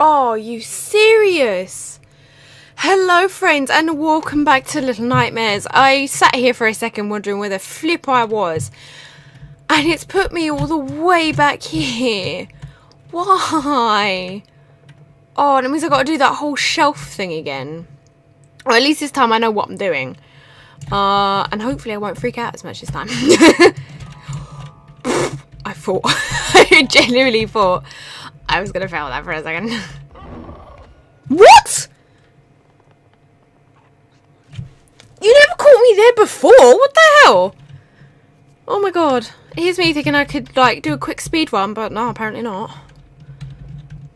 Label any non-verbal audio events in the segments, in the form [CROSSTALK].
Are you serious? Hello, friends, and welcome back to Little Nightmares. I sat here for a second wondering where the flip I was, and it's put me all the way back here. Why? Oh, that means I've got to do that whole shelf thing again. Or at least this time I know what I'm doing. Uh, and hopefully I won't freak out as much this time. [LAUGHS] I thought, [LAUGHS] I genuinely thought I was gonna fail that for a second. [LAUGHS] what? You never caught me there before. What the hell? Oh my god. Here's me thinking I could like do a quick speed run, but no, apparently not.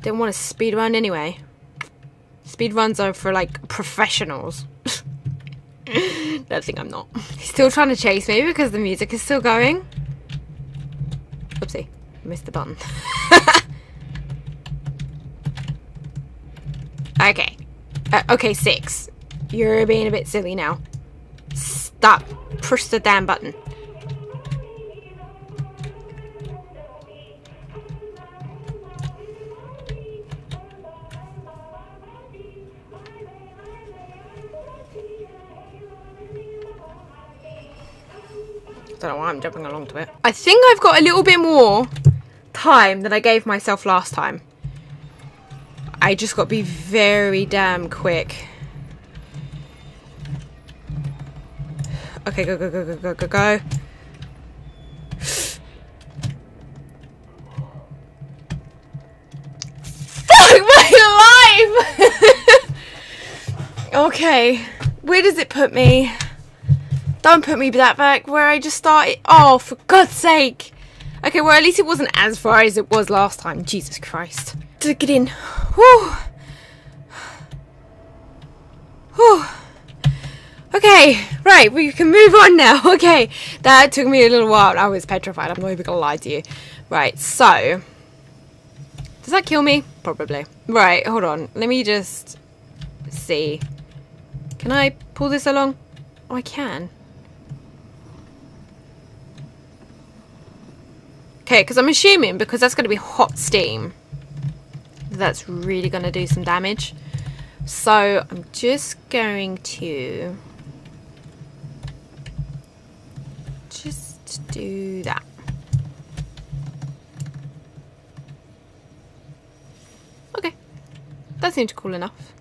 Didn't want to speed run anyway. Speed runs are for like professionals. [LAUGHS] Don't think I'm not. He's still trying to chase me because the music is still going. Oopsie, missed the button. [LAUGHS] okay. Uh, okay, six. You're being a bit silly now. Stop. Push the damn button. I Don't know why I'm jumping along to it. I think I've got a little bit more time than I gave myself last time. I just got to be very damn quick. Okay, go, go, go, go, go, go, go. Fuck [LAUGHS] my life! [LAUGHS] okay, where does it put me? Don't put me that back where I just started. Oh, for God's sake. Okay, well, at least it wasn't as far as it was last time. Jesus Christ. To get in. Whew. Whew. Okay, right, we can move on now. [LAUGHS] Okay, that took me a little while. I was petrified. I'm not even gonna lie to you. Right, so. Does that kill me? Probably. Right, hold on. Let me just see. Can I pull this along? Oh, I can. Okay, because I'm assuming because that's going to be hot steam. That's really going to do some damage. So I'm just going to just do that. Okay, that seems cool enough.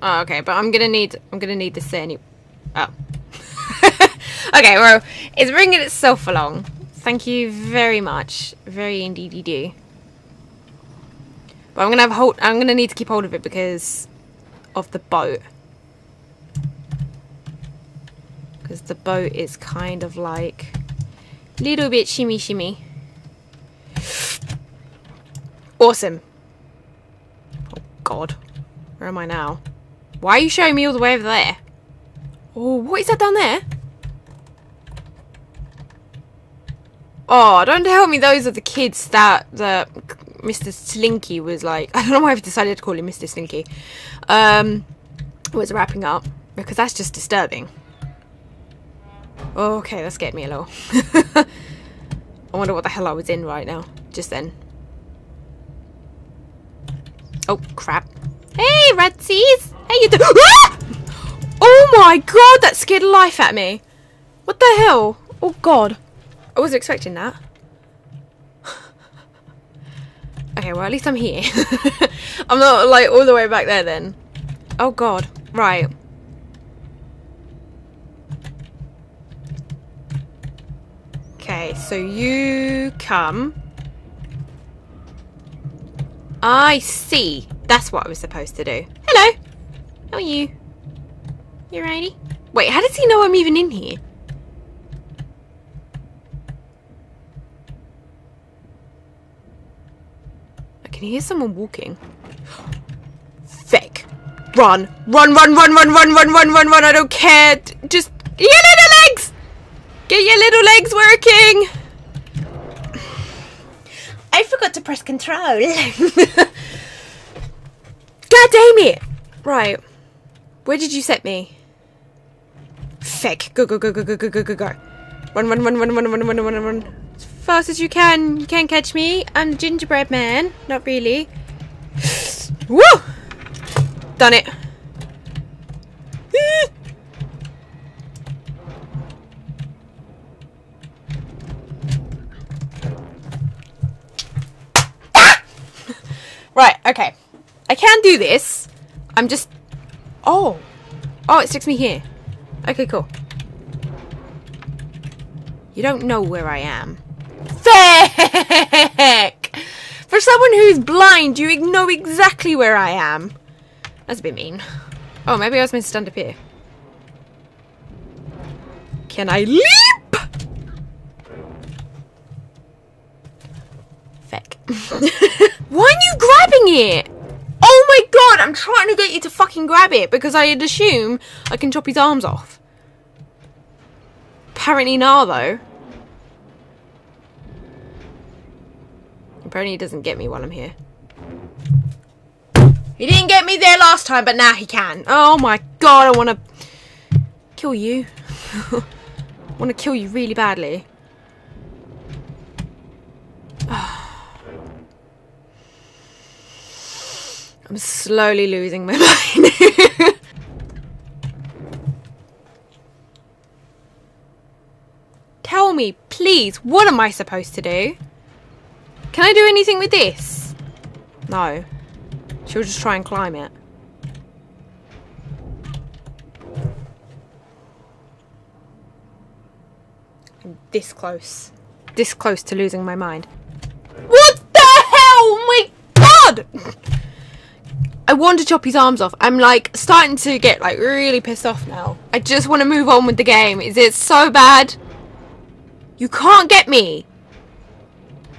Oh, okay, but I'm gonna need I'm gonna need this any. Oh. [LAUGHS] okay, well, it's bringing itself along. Thank you very much, very indeed you do. But I'm gonna have hold. I'm gonna need to keep hold of it because of the boat. Because the boat is kind of like little bit shimmy shimmy. Awesome. Oh God, where am I now? Why are you showing me all the way over there? Oh, what is that down there? Oh, don't tell me those are the kids that that Mr. Slinky was like. [LAUGHS] I don't know why I've decided to call him Mr. Slinky. Um, was wrapping up because that's just disturbing. okay, that scared me a little. [LAUGHS] I wonder what the hell I was in right now, just then. Oh crap! Hey, Redsies! How you doing? [GASPS] Ah! Oh my god, that scared life at me. What the hell? Oh god. I wasn't expecting that. [LAUGHS] okay, well at least I'm here. [LAUGHS] I'm not like all the way back there then. Oh god. Right. Okay, so you come. I see. That's what I was supposed to do. Hello. How are you? You righty? Wait, how does he know I'm even in here? Can hear someone walking. Fake. Run. Run, run, run, run, run, run, run, run, run. I don't care. Just your little legs. Get your little legs working. I forgot to press control. God damn it. Right. Where did you set me? Feck. Go, go, go, go, go, go, go, go, go. Run, run, run, run, run, run, run, run, run, run. Fast as you can. You can't catch me. I'm the gingerbread man. Not really. [SIGHS] Woo! Done it. [LAUGHS] right, okay. I can do this. I'm just... Oh. Oh, it sticks me here. Okay, cool. You don't know where I am. Feck! For someone who's blind, you know exactly where I am. That's a bit mean. Oh, maybe I was meant to stand up here. Can I leap? Feck. [LAUGHS] Why aren't you grabbing it? Oh my god, I'm trying to get you to fucking grab it because I'd assume I can chop his arms off. Apparently not, though. Apparently he doesn't get me while I'm here. He didn't get me there last time, but now he can. Oh my god, I want to kill you. I want to kill you really badly. [SIGHS] I'm slowly losing my [LAUGHS] mind. Tell me, please, what am I supposed to do? Can I do anything with this? No. She'll just try and climb it. I'm this close. This close to losing my mind. What the hell? Oh my god! I want to chop his arms off. I'm like starting to get like really pissed off now. I just want to move on with the game. Is it so bad? You can't get me.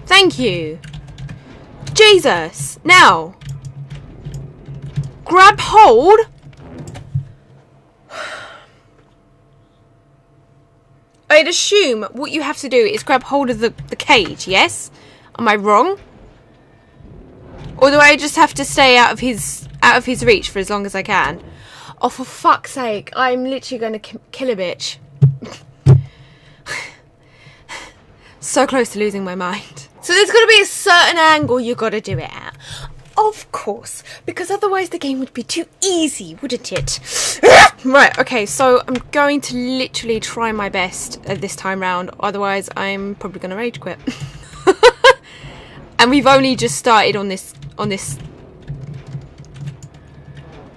Thank you. Jesus. Now. Grab hold. I'd assume what you have to do is grab hold of the, the cage, yes? Am I wrong? Or do I just have to stay out of his out of his reach for as long as I can? Oh, for fuck's sake! I'm literally going to kill a bitch. [LAUGHS] so close to losing my mind. So there's got to be a certain angle you've got to do it at. Of course, because otherwise the game would be too easy, wouldn't it? [COUGHS] right, okay, so I'm going to literally try my best at this time round, otherwise I'm probably going to rage quit. [LAUGHS] and we've only just started on this on this.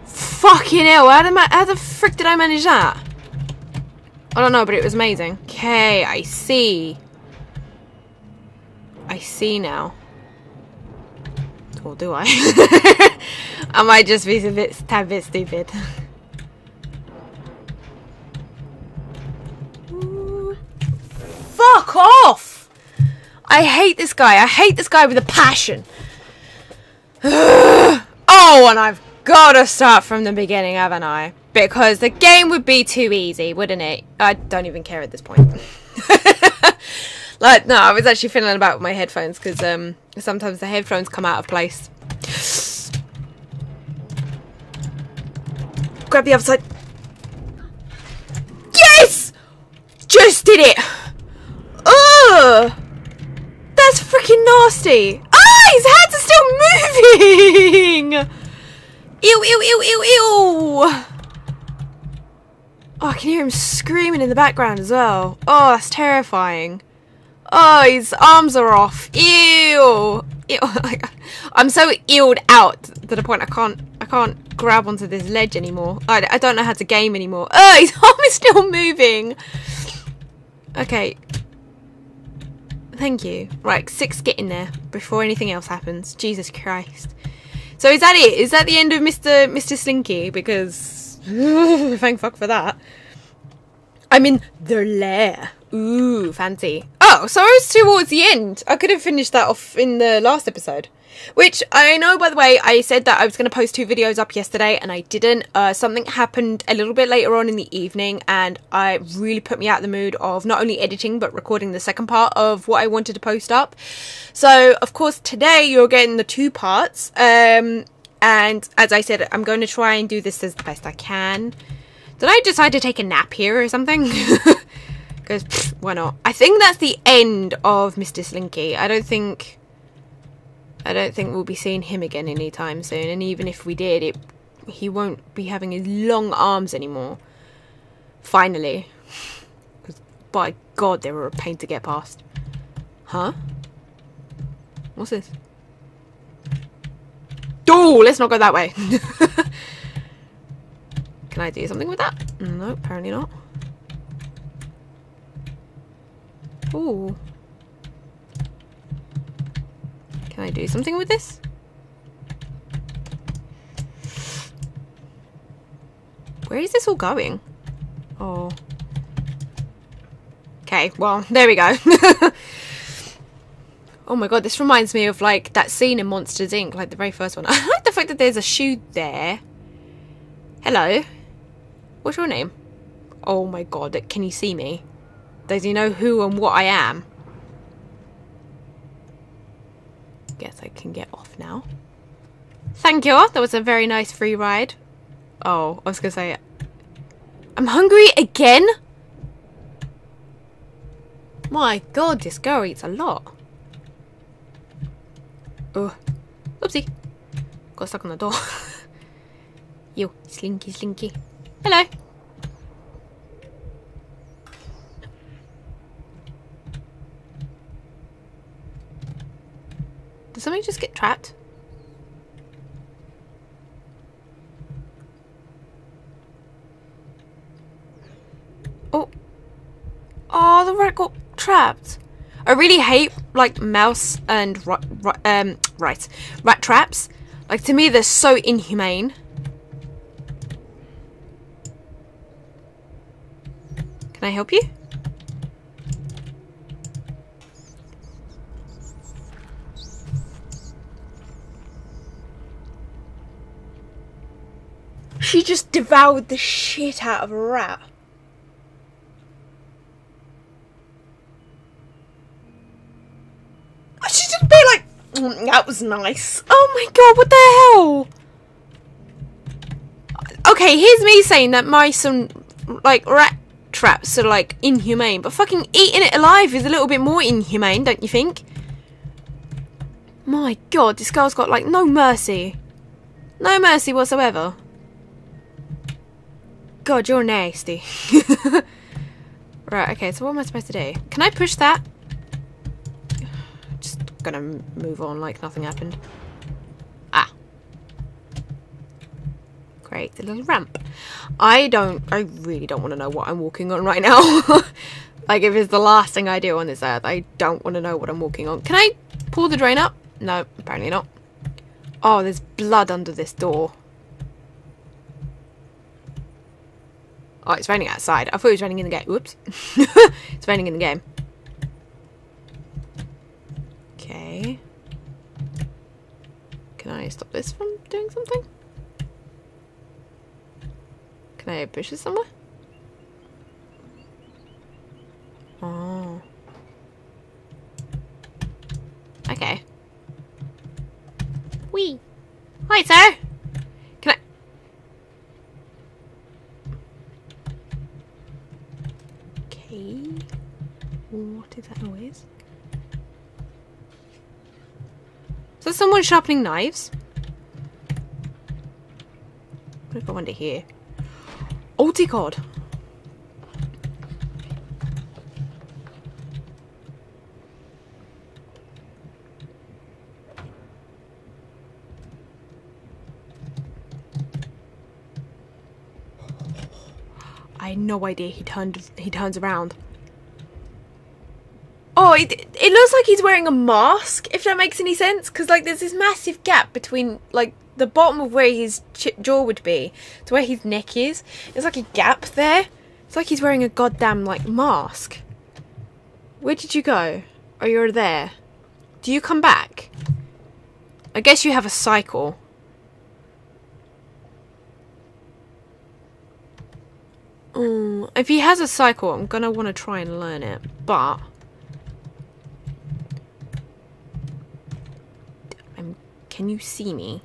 Fucking hell! How, how the frick did I manage that? I don't know, but it was amazing. Okay, I see. I see now. Or do I? [LAUGHS] I might just be a bit, tad bit stupid. Fuck off! I hate this guy. I hate this guy with a passion. [SIGHS] oh, and I've got to start from the beginning, haven't I? Because the game would be too easy, wouldn't it? I don't even care at this point. [LAUGHS] like, no, I was actually feeling about with my headphones because um, sometimes the headphones come out of place. Grab the other side. Yes! Just did it! Ugh! That's freaking nasty! Ah! his hands are still moving! Ew, ew, ew, ew, ew! Oh, I can hear him screaming in the background as well. Oh, that's terrifying. Oh, his arms are off. Ew! Ew. [LAUGHS] Oh I'm so illed out to the point I can't I can't grab onto this ledge anymore. I, I don't know how to game anymore. [LAUGHS] Oh, his [LAUGHS] arm is still moving. Okay, Thank you. Right, six get in there before anything else happens. Jesus Christ. So is that it? Is that the end of Mr. Mr. Slinky? Because thank fuck for that. I'm in the lair. Ooh, fancy. Oh, so I was towards the end. I could have finished that off in the last episode. Which I know, by the way, I said that I was going to post two videos up yesterday and I didn't. Uh, something happened a little bit later on in the evening and I really put me out of the mood of not only editing but recording the second part of what I wanted to post up. So, of course, today you're getting the two parts. Um, and as I said, I'm going to try and do this as best I can. Did I decide to take a nap here or something? [LAUGHS] Because, why not? I think that's the end of Mr. Slinky. I don't think... I don't think we'll be seeing him again anytime soon. And even if we did, it he won't be having his long arms anymore. Finally. Because, by God, they were a pain to get past. Huh? What's this? Oh, let's not go that way. [LAUGHS] Can I do something with that? Mm, no, apparently not. Ooh. Can I do something with this? Where is this all going? Oh. Okay, well, there we go. [LAUGHS] oh my god, this reminds me of like that scene in Monsters Inc., like the very first one. [LAUGHS] I like the fact that there's a shoe there. Hello. What's your name? Oh my god, can you see me? Does he know who and what I am? Guess I can get off now. Thank you. That was a very nice free ride. Oh, I was going to say... I'm hungry again? My god, this girl eats a lot. Oh, oopsie. Got stuck on the door. [LAUGHS] you, slinky, slinky. Hello. Somebody just get trapped? Oh. Oh, the rat got trapped. I really hate like mouse and um right rat traps. Like to me, they're so inhumane. Can I help you? She just devoured the shit out of a rat. She just be like, mm, that was nice. Oh my god, what the hell? Okay, here's me saying that mice and like rat traps are like inhumane, but fucking eating it alive is a little bit more inhumane, don't you think? My god, this girl's got like no mercy. No mercy whatsoever. God, you're nasty. [LAUGHS] right, okay, so what am I supposed to do? Can I push that? Just gonna move on like nothing happened. Ah. Great, the little ramp. I don't, I really don't want to know what I'm walking on right now. [LAUGHS] like, if it's the last thing I do on this earth, I don't want to know what I'm walking on. Can I pull the drain up? No, apparently not. Oh, there's blood under this door. Oh, it's raining outside. I thought it was raining in the game. Whoops. [LAUGHS] it's raining in the game. Okay. Can I stop this from doing something? Can I push it somewhere? Oh. Okay. Wee. Hi, sir. What is that noise? Is that someone sharpening knives? What if I wonder here? Oh Ulticod! I had no idea he turned he turns around. Oh, it, it looks like he's wearing a mask, if that makes any sense. Because, like, there's this massive gap between, like, the bottom of where his jaw would be to where his neck is. There's, like, a gap there. It's like he's wearing a goddamn, like, mask. Where did you go? Oh, you're there. Do you come back? I guess you have a cycle. If he has a cycle, I'm gonna want to try and learn it, but... Um, can you see me?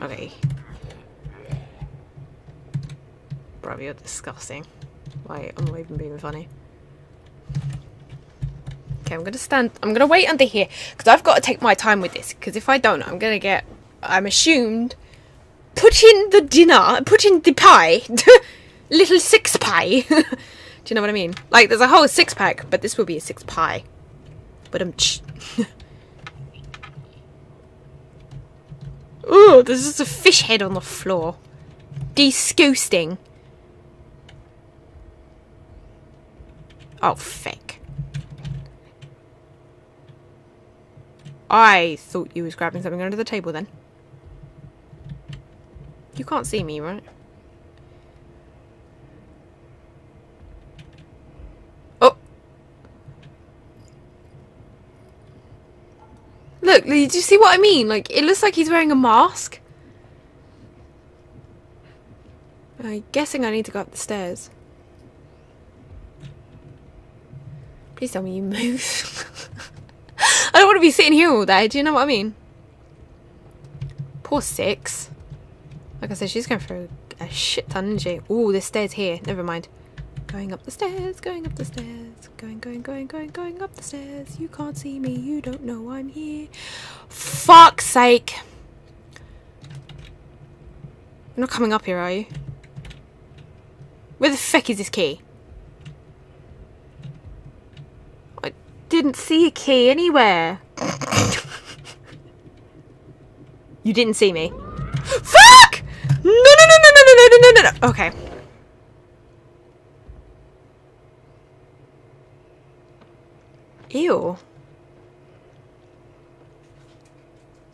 Okay. Bro, you're disgusting. Wait, I'm not even being funny. Okay, I'm gonna stand. I'm gonna wait under here because I've got to take my time with this. Because if I don't, I'm gonna get. I'm assumed. Put in the dinner. Put in the pie. [LAUGHS] Little six pie. [LAUGHS] Do you know what I mean? Like, there's a whole six pack, but this will be a six pie. But um, I'm. [LAUGHS] Ooh, there's just a fish head on the floor. Disgusting. Oh, fake. I thought you was grabbing something under the table then. You can't see me, right? Oh! Look, do you see what I mean? Like, it looks like he's wearing a mask. I'm guessing I need to go up the stairs. Please tell me you move. [LAUGHS] I don't want to be sitting here all day, do you know what I mean? Poor Six. Like I said, she's going through a shit ton, isn't she? Ooh, there's stairs here. Never mind. Going up the stairs, going up the stairs, going, going, going, going, going up the stairs. You can't see me, you don't know I'm here. Fuck's sake. You're not coming up here, are you? Where the fuck is this key? I didn't see a key anywhere. [LAUGHS] you didn't see me. Fuck! No, no, no, no, no. Okay. Ew.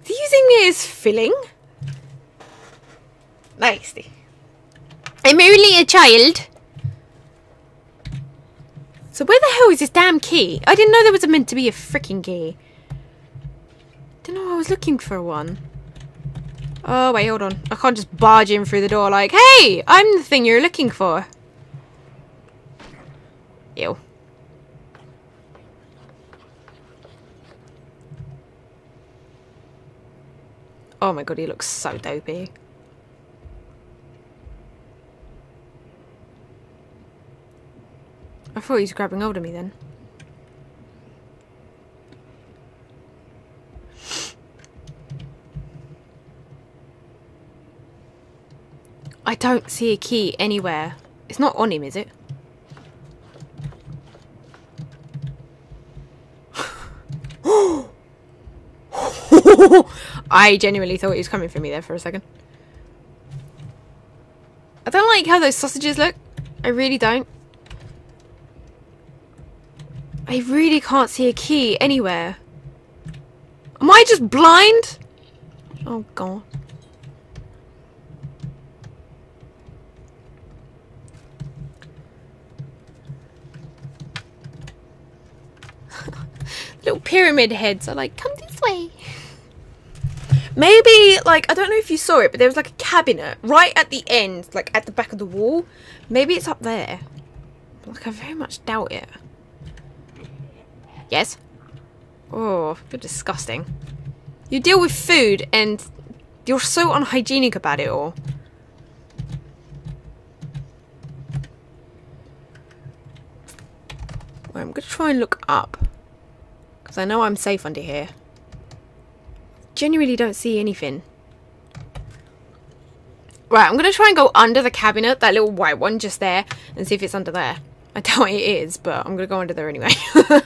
Is he using me as filling? Nasty. I'm only a child. So where the hell is this damn key? I didn't know there was meant to be a freaking key. Didn't know I was looking for one. Oh, wait, hold on. I can't just barge in through the door like, Hey, I'm the thing you're looking for. Ew. Oh my god, he looks so dopey. I thought he was grabbing hold of me then. I don't see a key anywhere. It's not on him, is it? [GASPS] I genuinely thought he was coming for me there for a second. I don't like how those sausages look. I really don't. I really can't see a key anywhere. Am I just blind? Oh god. Little pyramid heads are like, come this way. Maybe, like, I don't know if you saw it, but there was like a cabinet right at the end, like at the back of the wall. Maybe it's up there. Like, I very much doubt it. Yes? Oh, you're disgusting. You deal with food and you're so unhygienic about it all. I'm going to try and look up. I know I'm safe under here. Genuinely don't see anything. Right, I'm going to try and go under the cabinet, that little white one just there, and see if it's under there. I doubt it is, but I'm going to go under there anyway. [LAUGHS]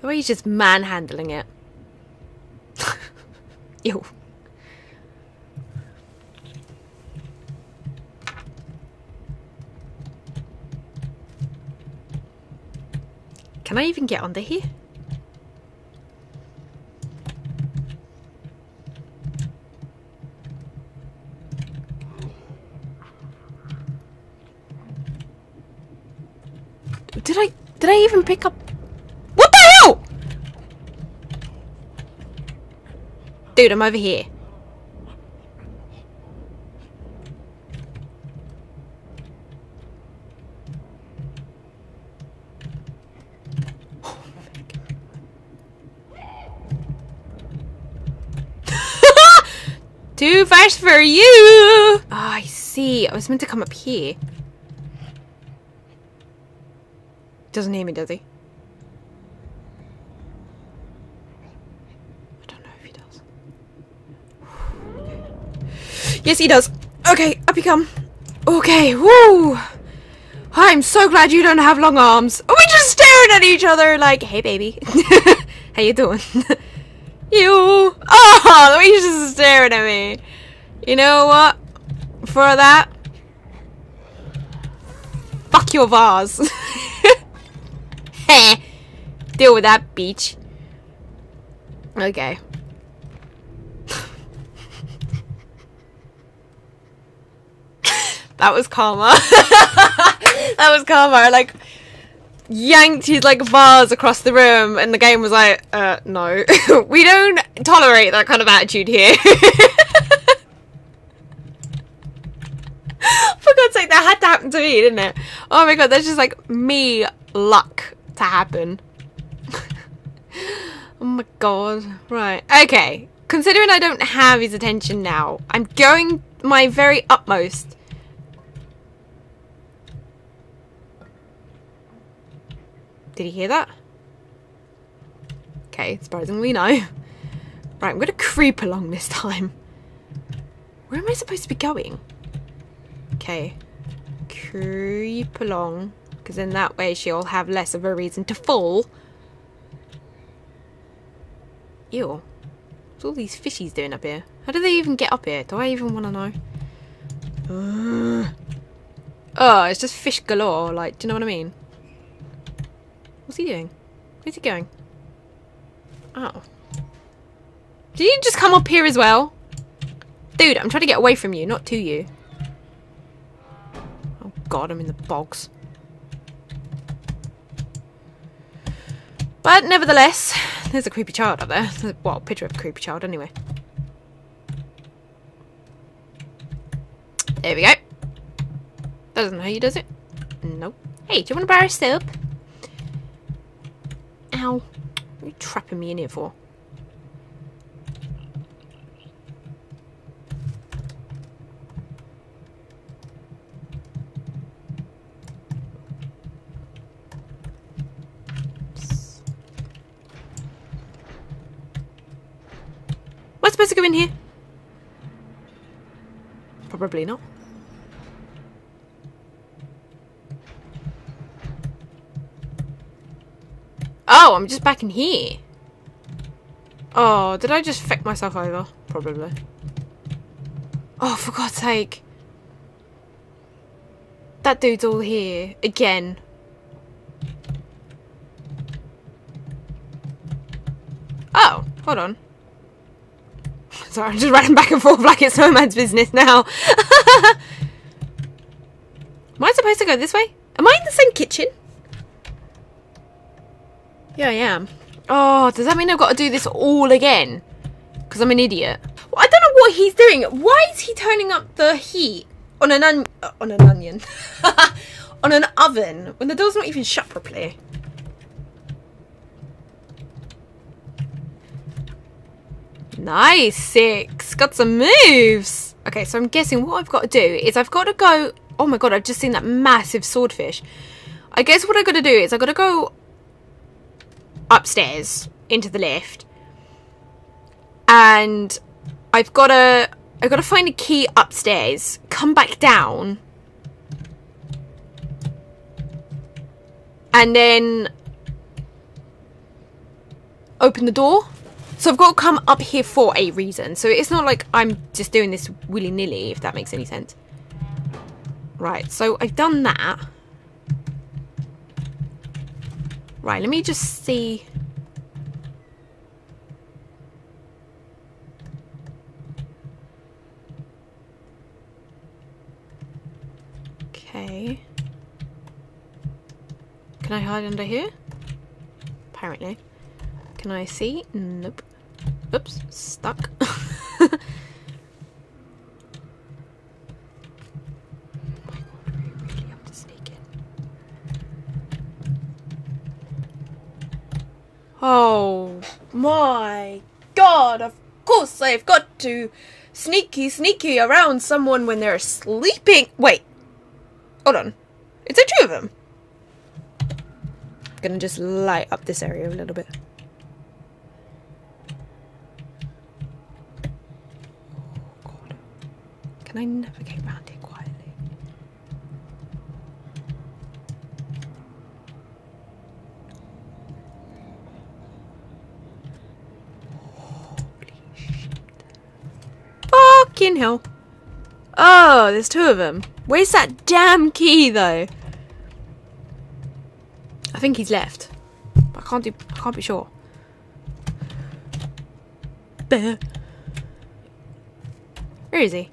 The way he's just manhandling it. [LAUGHS] Ew. Can I even get under here? Did I did I even pick up What the hell? Dude, I'm over here. Too fast for you! Oh, I see. I was meant to come up here. Doesn't hear me, does he? I don't know if he does. Yes, he does. Okay, up you come. Okay, woo! I'm so glad you don't have long arms. Are we just staring at each other like, hey, baby. [LAUGHS] How you doing? [LAUGHS] You! Oh, [LAUGHS] you're just staring at me. You know what? For that, fuck your vase. [LAUGHS] Deal with that, beach. Okay. [LAUGHS] that was karma. that was karma. Like, yanked his like vase across the room and the game was like uh no. [LAUGHS] We don't tolerate that kind of attitude here. [LAUGHS] For god's sake that had to happen to me didn't it? Oh my god that's just like me luck to happen. [LAUGHS] Oh my god right. Okay considering i don't have his attention now i'm going my very utmost Did he hear that? Okay, surprisingly no. Right, I'm to creep along this time. Where am I supposed to be going? Okay. Creep along. Because in that way she'll have less of a reason to fall. Ew. What's all these fishies doing up here? How do they even get up here? Do I even want to know? Oh, it's just fish galore. Like, do you know what I mean? He doing? Where's he going? Oh. Did you just come up here as well? Dude, I'm trying to get away from you, not to you. Oh god, I'm in the bogs. But nevertheless, there's a creepy child up there. Well, picture of a creepy child anyway. There we go. That doesn't know how you does it. Nope. Hey, do you want to borrow a soap? Ow. What are you trapping me in here for? Supposed to go in here? Probably not. Oh, I'm just back in here. Oh, did I just feck myself over? Probably. Oh, for God's sake. That dude's all here. Again. Oh, hold on. [LAUGHS] Sorry, I'm just running back and forth like it's no man's business now. [LAUGHS] Am I supposed to go this way? Am I in the same kitchen? Yeah, I am. Oh, does that mean I've got to do this all again? Because I'm an idiot. Well, I don't know what he's doing. Why is he turning up the heat on an uh, on an onion? [LAUGHS] on an oven when the door's not even shut properly? Nice, six. Got some moves. Okay, so I'm guessing what I've got to do is I've got to go... Oh my god, I've just seen that massive swordfish. I guess what I've got to do is I've got to go upstairs into the lift. And I've got to I've got to find a key upstairs, come back down. And then open the door. So I've got to come up here for a reason. So it's not like I'm just doing this willy-nilly, if that makes any sense. Right, so I've done that. Right, let me just see. Okay. Can I hide under here? Apparently. Can I see? Nope. Oops, stuck. [LAUGHS] Oh my god, of course I've got to sneaky, sneaky around someone when they're sleeping. Wait. Hold on. It's a two of them? I'm Gonna just light up this area a little bit. Oh, God. Can I navigate around here quietly? Holy shit. Fucking hell. Oh, there's two of them. Where's that damn key, though? I think he's left. I can't do. I can't be sure. Where is he?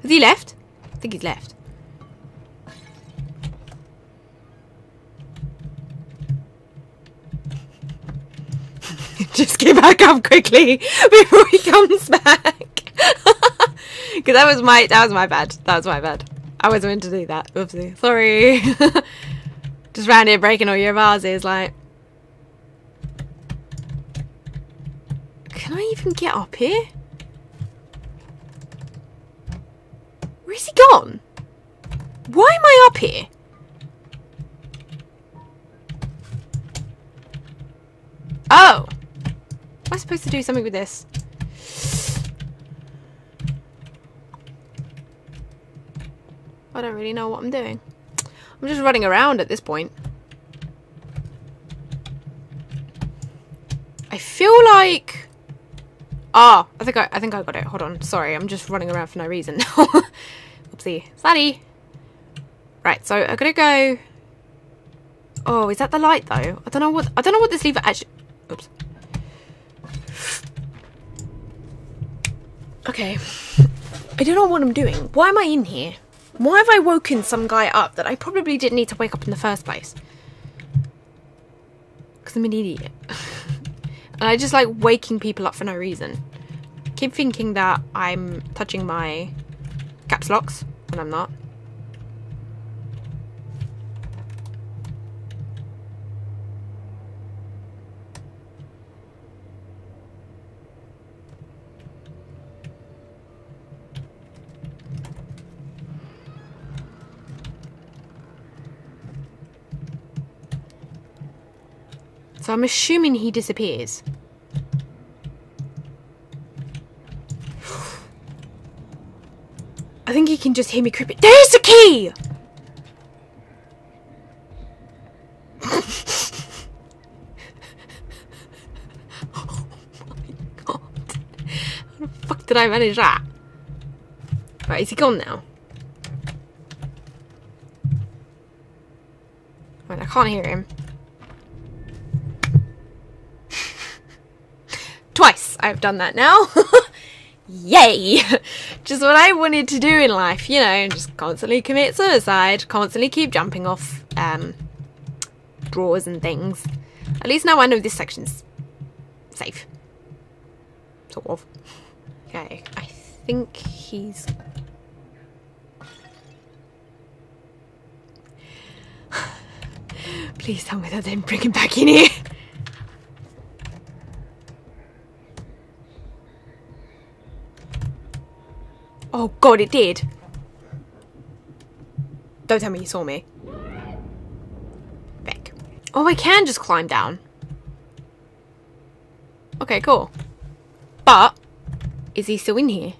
Has he left? I think he's left. [LAUGHS] Just get back up quickly [LAUGHS] before he comes back. [LAUGHS] Because that was my that was my bad. That was my bad. I wasn't meant to do that. Oopsie. Sorry. [LAUGHS] Just round here breaking all your vases, like. Can I even get up here? Where's he gone? Why am I up here? Oh! Am I supposed to do something with this? I don't really know what I'm doing. I'm just running around at this point. I feel like... Ah, I think I, I think I got it. Hold on. Sorry, I'm just running around for no reason. [LAUGHS] Oopsie. Saddy. Right, so I'm gonna go... Oh, is that the light though? I don't know what I don't know what this lever actually Oops. Okay. I don't know what I'm doing. Why am I in here? Why have I woken some guy up that I probably didn't need to wake up in the first place? Because I'm an idiot. [LAUGHS] and I just like waking people up for no reason. Keep thinking that I'm touching my caps locks when I'm not. So I'm assuming he disappears. I think he can just hear me creeping. There's the key! oh my god. How the fuck did I manage that? Right, is he gone now? Right, I can't hear him. Twice I've done that now. [LAUGHS] Yay! [LAUGHS] just what I wanted to do in life, you know, just constantly commit suicide, constantly keep jumping off um, drawers and things. At least now I know this section's safe. Sort of. Okay, I think he's... [SIGHS] Please tell me that they didn't bring him back in here. [LAUGHS] Oh god, it did. Don't tell me you saw me. Back. Oh, I can just climb down. Okay, cool. But, is he still in here?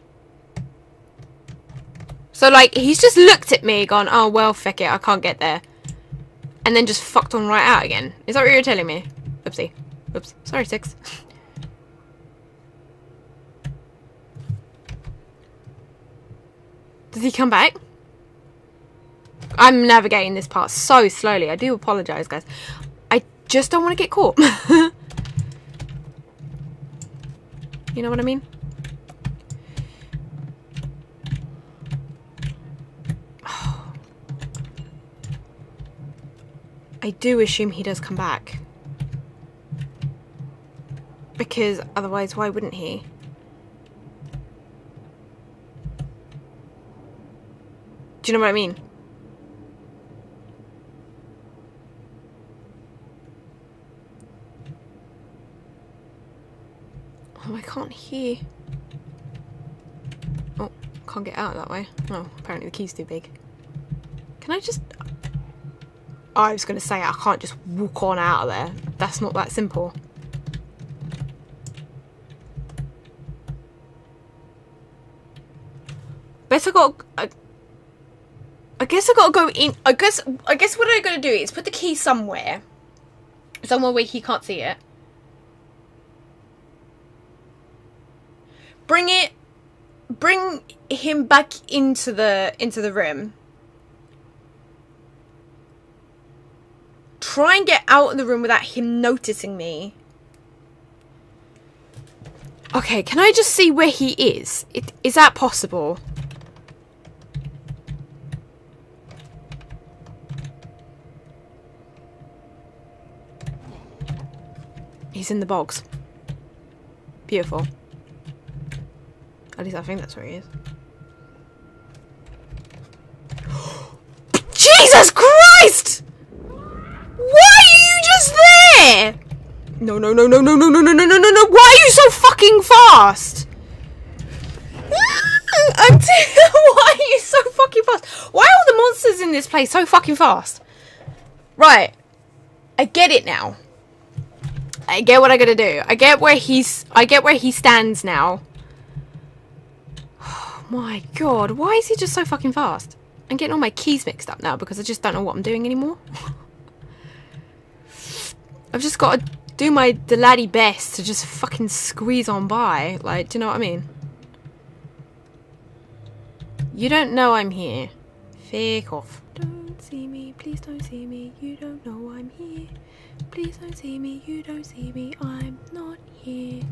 So, like, he's just looked at me, gone, oh, well, feck it, I can't get there. And then just fucked on right out again. Is that what you're telling me? Oopsie. Oops. Sorry, Six. [LAUGHS] Does he come back? I'm navigating this part so slowly. I do apologise, guys. I just don't want to get caught. [LAUGHS] you know what I mean? [SIGHS] I do assume he does come back. Because otherwise, why wouldn't he? Do you know what I mean? Oh, I can't hear. Oh, can't get out that way. Oh, apparently the key's too big. Can I just... I was going to say I can't just walk on out of there. That's not that simple. Better got... I, guess I gotta go in... I guess I guess what I gotta do is put the key somewhere. Somewhere where he can't see it. Bring it... Bring him back into the into the room. Try and get out of the room without him noticing me. Okay, can I just see where he is? It, is that possible? He's in the bogs. Beautiful. At least I think that's where he is. Jesus Christ! Why are you just there? No, no, no, no, no, no, no, no, no, no, no, no. Why are you so fucking fast? I'm Why are you so fucking fast? Why are all the monsters in this place so fucking fast? Right. I get it now. I get what I gotta do. I get where he's I get where he stands now. Oh [SIGHS] my god, why is he just so fucking fast? I'm getting all my keys mixed up now because I just don't know what I'm doing anymore. [LAUGHS] I've just got to do my the laddie best to just fucking squeeze on by. Like, do you know what I mean? You don't know I'm here. Fake off. Don't see me, please don't see me. You don't know I'm here. Please don't see me, you don't see me. I'm not here.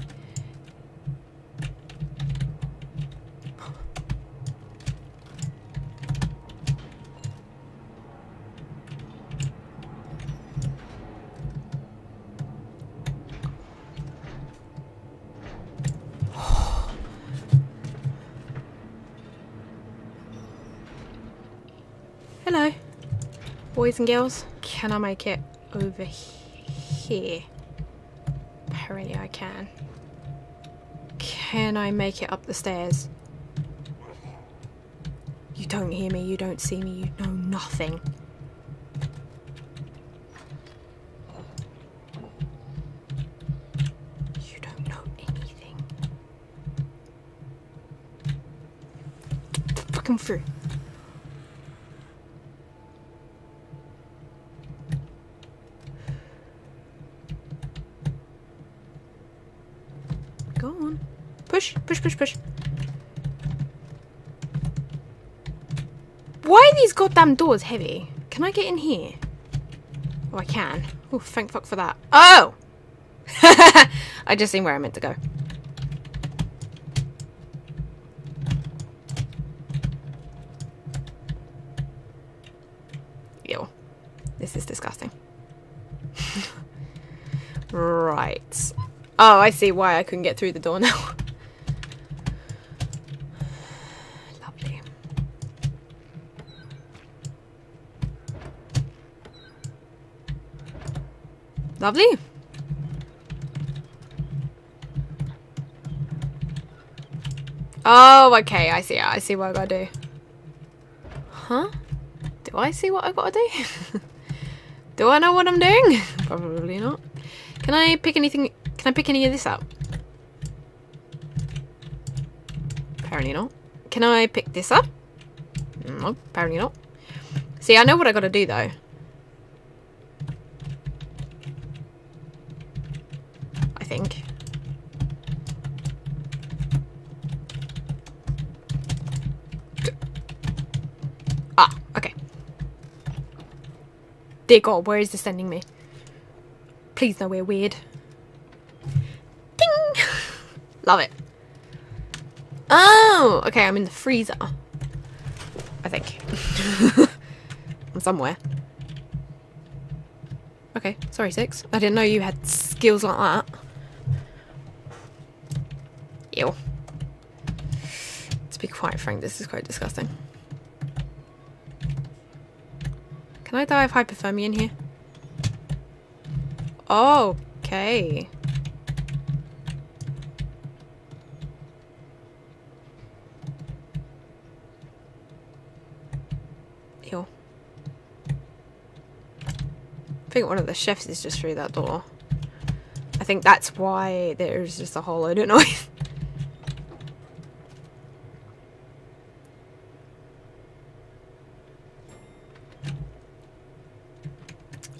Hello, boys and girls. Can I make it over here? Apparently I can. Can I make it up the stairs? You don't hear me, you don't see me, you know nothing. You don't know anything. Fucking through. Go on. Push, push, push, push. Why are these goddamn doors heavy? Can I get in here? Oh, I can. Oh, thank fuck for that. Oh! [LAUGHS] I just seen where I meant to go. Ew. This is disgusting. right. Oh, I see why I couldn't get through the door now. [SIGHS] Lovely. Lovely. Oh, okay, I see I see what I gotta do. Huh? Do I see what I gotta do? [LAUGHS] do I know what I'm doing? [LAUGHS] Probably not. Can I pick anything can I pick any of this up? Apparently not. Can I pick this up? No, apparently not. See, I know what I gotta do though. I think. Ah, okay. Dear God, where is this sending me? Please no, we're weird. Love it. Oh, okay, I'm in the freezer. I think. [LAUGHS] I'm somewhere. Okay, sorry, Six. I didn't know you had skills like that. Ew. To be quite frank, this is quite disgusting. Can I die of hypothermia in here? Oh, okay. heal. I think one of the chefs is just through that door. I think that's why there's just a whole load of [LAUGHS] noise.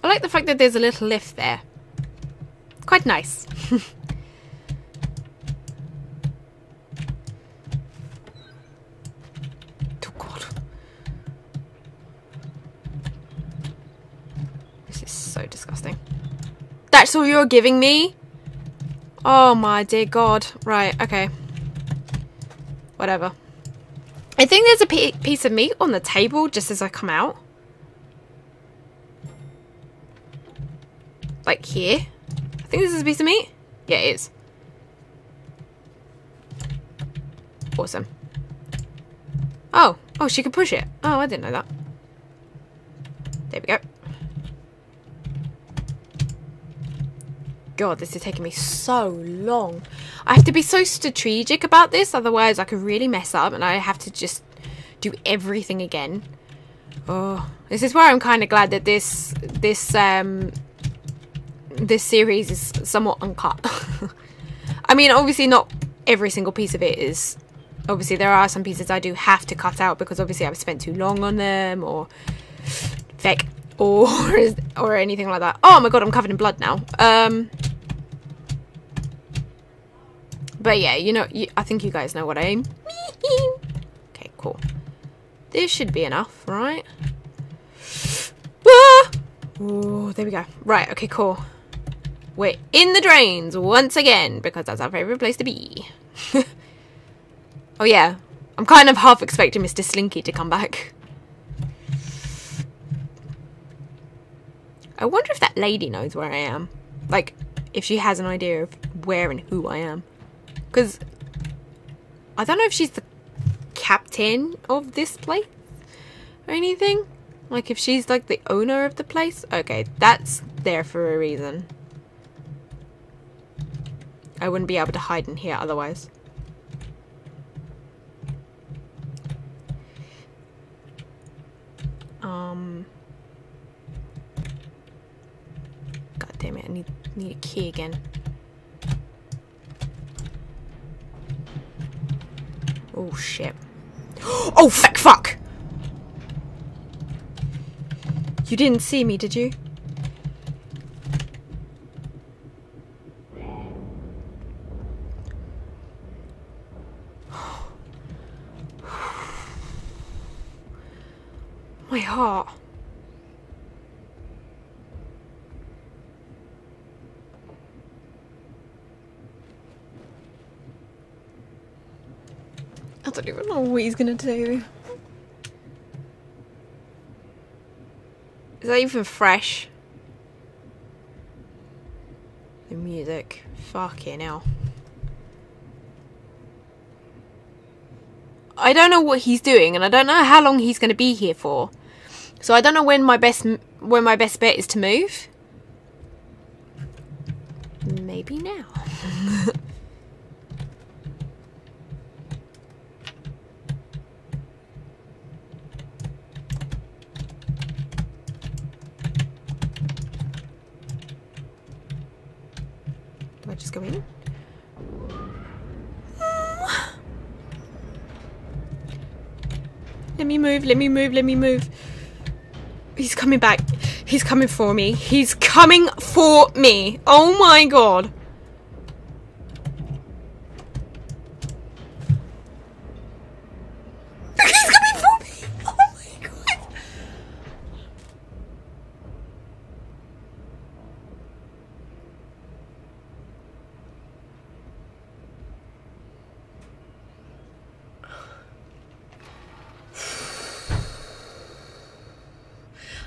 I like the fact that there's a little lift there. Quite nice. [LAUGHS] oh god. This is so disgusting. That's all you're giving me? Oh my dear god. Right, okay. Whatever. I think there's a piece of meat on the table just as I come out. Like here. I think this is a piece of meat. Yeah, it is. Awesome. Oh. Oh, she could push it. Oh, I didn't know that. There we go. God, this is taking me so long. I have to be so strategic about this, otherwise I could really mess up and I have to just do everything again. Oh, this is where I'm kind of glad that this this um this series is somewhat uncut. [LAUGHS] I mean, obviously not every single piece of it is. Obviously, there are some pieces I do have to cut out because obviously I've spent too long on them or feck or [LAUGHS] or anything like that. Oh my god, I'm covered in blood now. Um, but yeah, you know, you, I think you guys know what I mean. okay, cool. This should be enough, right? Ah! Oh, there we go. Right, okay, cool. We're in the drains once again, because that's our favourite place to be. [LAUGHS] oh yeah, I'm kind of half expecting Mr. Slinky to come back. I wonder if that lady knows where I am. Like, if she has an idea of where and who I am. Because I don't know if she's the captain of this place or anything. Like, if she's like the owner of the place. Okay, that's there for a reason. I wouldn't be able to hide in here otherwise. Um. God damn it! I need need a key again. Oh shit! Oh fuck! Fuck! You didn't see me, did you? [SIGHS] My heart. Don't even know what he's gonna do. Is that even fresh? The music. Fucking hell. I don't know what he's doing and I don't know how long he's going to be here for. So I don't know when my best when my best bet is to move. Maybe now. [LAUGHS] Do I just go in? Let me move, let me move, let me move. He's coming back. He's coming for me. He's coming for me. Oh my god.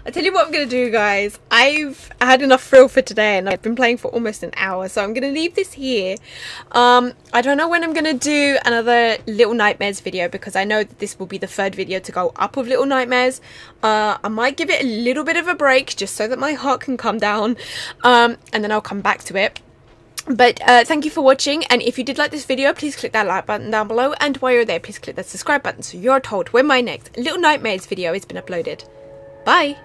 I tell you what I'm going to do, guys. I've had enough thrill for today and I've been playing for almost an hour. So I'm going to leave this here. Um, I don't know when I'm going to do another Little Nightmares video because I know that this will be the third video to go up of Little Nightmares. Uh, I might give it a little bit of a break just so that my heart can come down. Um, and then I'll come back to it. but uh, thank you for watching and if you did like this video please click that like button down below and while you're there please click that subscribe button so you're told when my next little nightmares video has been uploaded bye